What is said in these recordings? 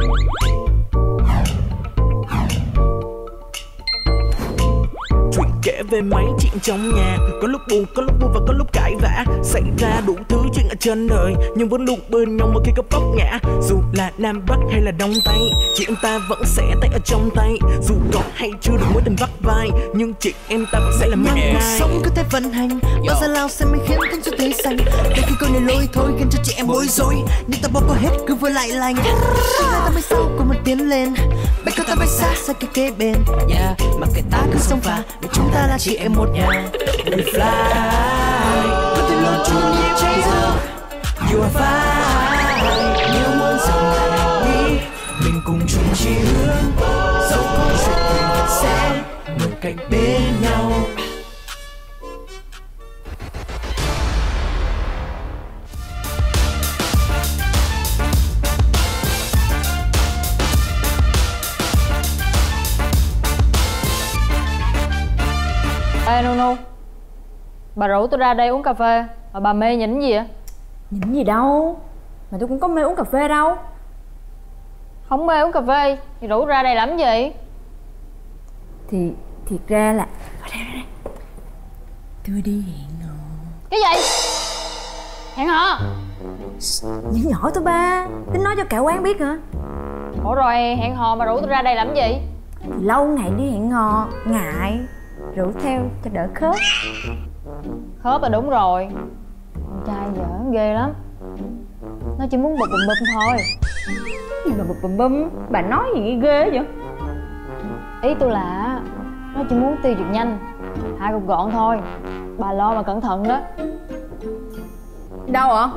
chuyện kể về mấy chuyện trong nhà. Có lúc buồn có lúc vui và có lúc cãi vã. Xảy ra đủ thứ chuyện ở trên đời nhưng vẫn luôn bên nhau mà khi có vấp ngã. Dù là nam bắc hay là đông tây chị em ta vẫn sẽ tay ở trong tay. Dù có hay chưa được mối tình vắt vai nhưng chị em ta vẫn sẽ là mang cuộc sống có thể vận hành bao giờ lao sẽ mới khiến cánh cho tươi xanh. Đôi khi câu này lôi thôi khiến cho chị em bối rối. Nhưng ta bỏ qua hết cứ vừa lại lành. Nào ta mới sau cùng mình tiến lên. Bây giờ ta bay xa xa kế kế bên. Yeah. mặc kệ ta cứ sống và vì chúng ta là chị em một nhà. We fly, có thể luôn chung như chaser you are fine, nếu muốn dừng lại đi mình cùng chung chi hướng. Dẫu có chuyện gì vẫn sẽ ngồi cạnh bên Ê Nunu Bà rủ tôi ra đây uống cà phê. Mà bà mê nhỉnh gì vậy Nhìn gì đâu? Mà tôi cũng có mê uống cà phê đâu. Không mê uống cà phê. Thì rủ ra đây làm gì? Thì thiệt ra là đây, ở đây. Tôi đi hẹn hò. Cái gì? Hẹn hò? Nhỏ nhỏ thôi ba. Tính nói cho cả quán biết hả? Ủa rồi hẹn hò mà rủ tôi ra đây làm gì? Lâu ngày đi hẹn hò. Ngại Rủ theo cho đỡ khớp. Khớp là đúng rồi. Con trai giỡn ghê lắm. Nó chỉ muốn bụp bùm bum thôi. Gì mà bụp bùm bum Bà nói gì nghe ghê vậy? Ý tôi là Nó chỉ muốn tiêu diệt nhanh. Hai cục gọn thôi. Bà lo mà cẩn thận đó. Đâu ạ?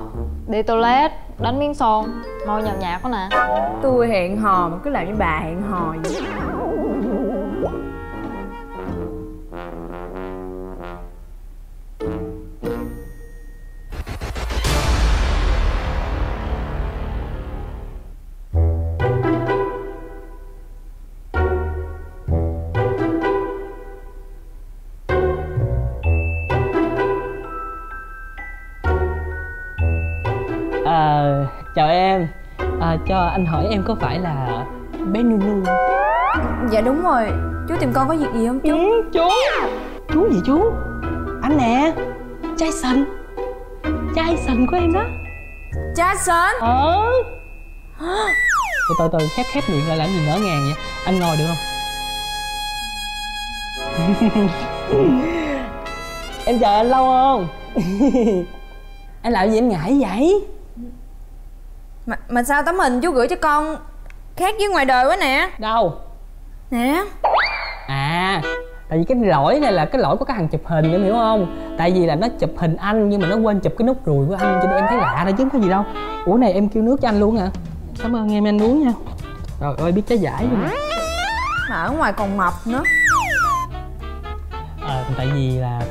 Đi toilet Đánh miếng son Môi nhào nhạt quá nè. Tôi hẹn hò mà cứ làm như bà hẹn hò vậy chào em. À, Cho anh hỏi em có phải là bé Nunu Dạ đúng rồi. Chú tìm con có việc gì không chú? Ừ, Chú. Chú gì chú? Anh nè. Jason Jason của em đó. Jason Ờ. Từ từ từ khép khép miệng lại làm gì ngỡ ngàng vậy? Anh ngồi được không? Em chờ anh lâu không? Anh làm gì em ngại vậy mà, mà sao tấm hình chú gửi cho con Khác với ngoài đời quá nè? Đâu? Nè. À Tại vì cái lỗi này là cái lỗi của cái thằng chụp hình em hiểu không? Tại vì là nó chụp hình anh nhưng mà nó quên chụp cái nút ruồi của anh Cho nên em thấy lạ thôi chứ không có gì đâu. Ủa này em kêu nước cho anh luôn hả? Cảm ơn em anh uống nha. Rồi ơi biết trái giải luôn nè. Mà ở ngoài còn mập nữa. Ờ tại vì là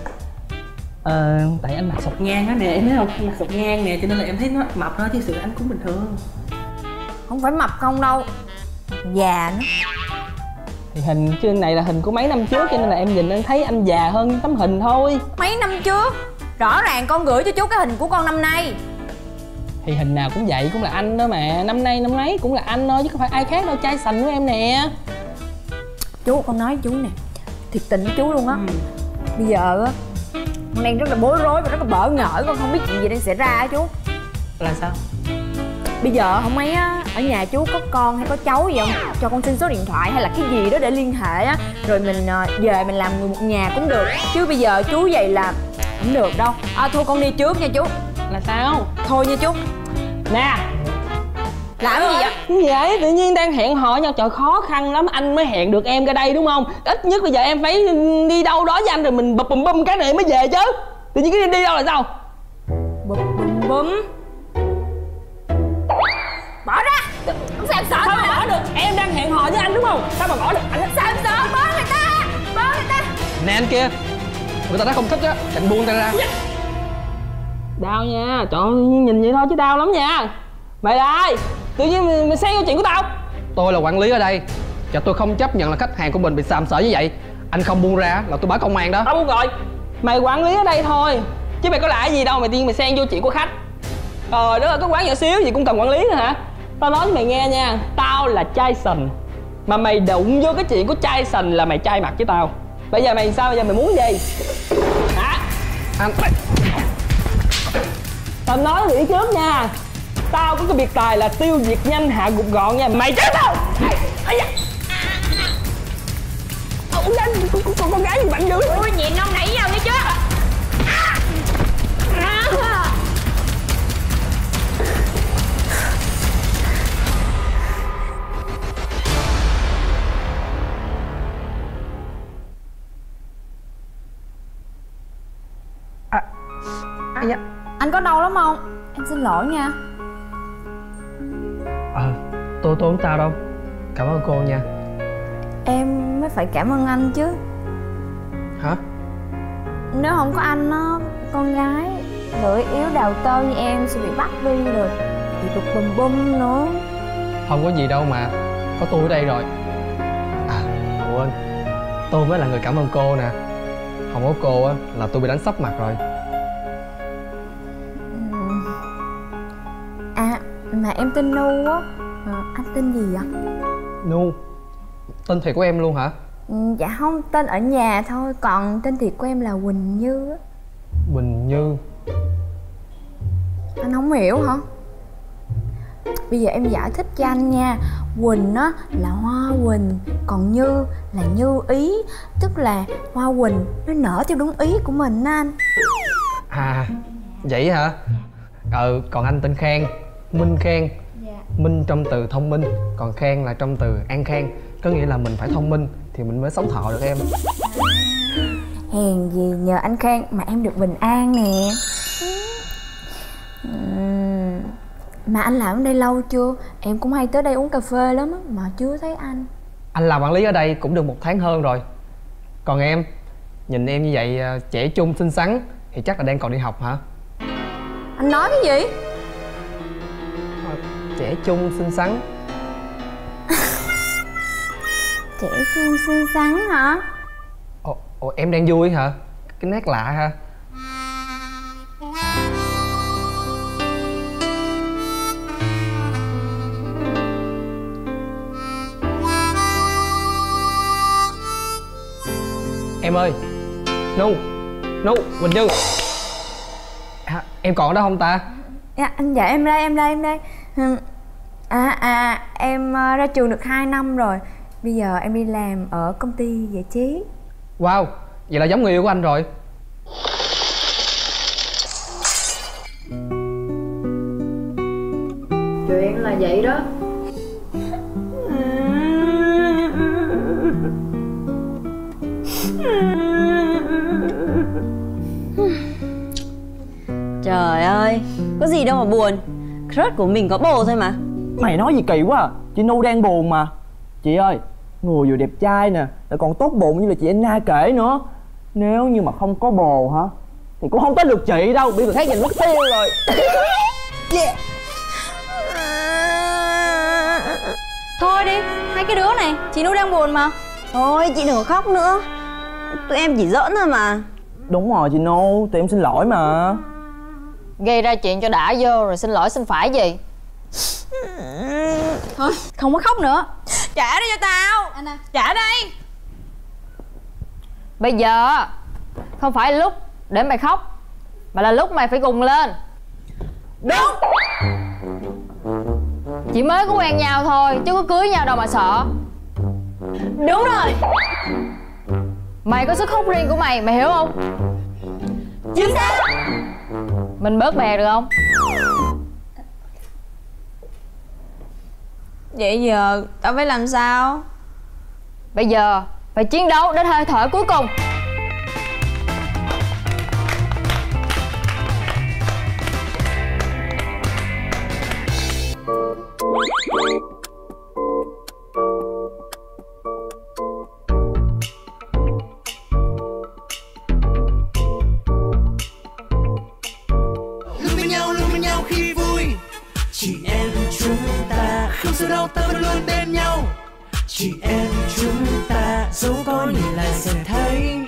Ờ tại anh mặt sọc ngang á nè em thấy không? Mặt sọc ngang nè cho nên là em thấy nó mập thôi chứ sự anh cũng bình thường. Không phải mập không đâu Già nữa. Thì hình trên này là hình của mấy năm trước cho nên là em nhìn em thấy anh già hơn tấm hình thôi. Mấy năm trước Rõ ràng con gửi cho chú cái hình của con năm nay. Thì hình nào cũng vậy cũng là anh đó mà. Năm nay năm ấy cũng là anh thôi chứ không phải ai khác đâu trai sành của em nè. Chú con nói với chú nè Thiệt tình với chú luôn á. Bây giờ á Con đang rất là bối rối và rất là bỡ ngỡ Con không biết chuyện gì đang xảy ra á chú. Là sao? Bây giờ không mấy á Ở nhà chú có con hay có cháu gì không? Cho con xin số điện thoại hay là cái gì đó để liên hệ á Rồi mình ờ, về mình làm người một nhà cũng được. Chứ bây giờ chú vậy là Không được đâu. À thôi con đi trước nha chú. Là sao? Thôi nha chú. Nè Làm gì vậy? Cái gì vậy? Tự nhiên đang hẹn hò nhau. Trời khó khăn lắm. Anh mới hẹn được em ra đây đúng không? Ít nhất bây giờ em phải đi đâu đó với anh rồi mình bập bùm bum cái này mới về chứ. Tự nhiên cái đi, đi đâu là sao? Bụp bùm bum Bỏ ra. Sao em sợ sao mà. bỏ được. Em đang hẹn hò với anh đúng không? Sao mà bỏ được? Anh Sao em sợ? Bớ người ta. Bớ người ta. Nè anh kia. Người ta đã không thích á. Anh buông tay ra. Đau nha. Trời ơi nhìn vậy thôi chứ đau lắm nha. Mày ai tự nhiên mày, mày xen vô chuyện của tao. Tôi là quản lý ở đây Và tôi không chấp nhận là khách hàng của mình bị sàm sỡ như vậy. Anh không buông ra là tôi báo công an đó. Tao buông rồi. Mày quản lý ở đây thôi chứ mày có lạ gì đâu mày tiên mày xen vô chuyện của khách. Trời đó là cái quán nhỏ xíu gì cũng cần quản lý nữa hả? Tao nói với mày nghe nha tao là trai sình mà mày đụng vô cái chuyện của trai sình là mày trai mặt với tao. Bây giờ mày sao? Bây giờ mày muốn gì? Hả? Anh tao nói nghỉ trước nha tao có cái biệt tài là tiêu diệt nhanh hạ gục gọn nha. Mày chết tao. Ông đánh con, con, gái gì mạnh dữ. Ui nhịn ông nãy giờ nghe chưa? Ây da. anh có đau lắm không? Em xin lỗi nha tôi tôi không sao đâu. Cảm ơn cô nha. Em mới phải cảm ơn anh chứ. Hả? Nếu không có anh á con gái lưỡi yếu đào tơ như em sẽ bị bắt đi rồi. Bị đục bùm bum nữa. Không có gì đâu mà. Có tôi ở đây rồi. À quên. Tôi mới là người cảm ơn cô nè. Không có cô á là tôi bị đánh sấp mặt rồi. À mà em tên nu á tên gì vậy? Nu. Tên thiệt của em luôn hả? Ừ, dạ không tên ở nhà thôi còn tên thiệt của em là quỳnh như. Bình như. Anh không hiểu hả? Bây giờ em giải thích cho anh nha. Quỳnh á là hoa quỳnh còn như là như ý. Tức là hoa quỳnh nó nở theo đúng ý của mình á anh. À vậy hả? Ừ còn anh tên khang minh khang minh trong từ thông minh còn khang là trong từ an khang có nghĩa là mình phải thông minh thì mình mới sống thọ được em. Hèn gì nhờ anh khang mà em được bình an nè. Mà anh làm ở đây lâu chưa? Em cũng hay tới đây uống cà phê lắm á mà chưa thấy anh. Anh làm quản lý ở đây cũng được một tháng hơn rồi. Còn em nhìn em như vậy à, trẻ trung xinh xắn thì chắc là đang còn đi học hả? Anh nói cái gì trẻ trung xinh xắn. Trẻ trung xinh xắn hả? Ồ, ồ em đang vui hả? Cái nét lạ ha. Em ơi nu nu quỳnh như à, em còn ở đó không ta? Dạ anh dạ em đây em đây em đây à à em ờ, ra trường được 2 năm rồi. Bây giờ em đi làm ở công ty giải trí. Wow vậy là giống người yêu của anh rồi. Chuyện là vậy đó. Trời ơi, có gì đâu mà buồn Crush của mình có bồ thôi mà. Mày nói gì kỳ quá à? Chị Nu đang buồn mà. Chị ơi Người vừa đẹp trai nè Lại còn tốt bụng như là chị Anna kể nữa. Nếu như mà không có bồ hả Thì cũng không tới được chị đâu. Bị người khác giành mất tiêu rồi. Thôi đi hai cái đứa này chị nu đang buồn mà. Thôi chị đừng có khóc nữa. Tụi em chỉ giỡn thôi mà. Đúng rồi chị Nu Tụi em xin lỗi mà gây ra chuyện cho đã vô rồi xin lỗi xin phải gì? Thôi không có khóc nữa. Trả đây cho tao. Anh à. Trả đây bây giờ không phải lúc để mày khóc mà là lúc mày phải gùng lên. Đúng. Chỉ mới có quen nhau thôi chứ có cưới nhau đâu mà sợ. Đúng rồi. Mày có sức hút riêng của mày mày hiểu không? Chính xác mình bớt bè được không? Vậy giờ tao phải làm sao? Bây giờ phải chiến đấu đến hơi thở cuối cùng đau không đâu ta vẫn luôn bên nhau. Chị em chúng ta dẫu có nhìn lại sẽ thấy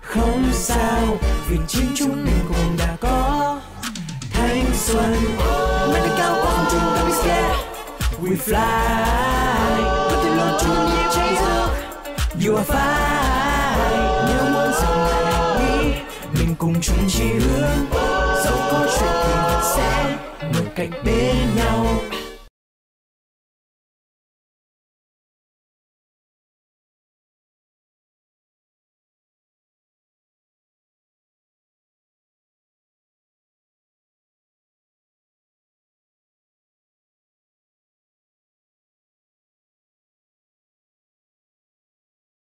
không sao. Vì chính chúng mình cũng đã có thanh xuân. Mình bay cao quá không ta don't be scared we fly. Có thể luôn chung nhịp cháy rực you are fine. Nếu muốn dừng lại đi, mình cùng chung chí hướng. Dẫu có chuyện thì vẫn sẽ ngồi cạnh bên nhau.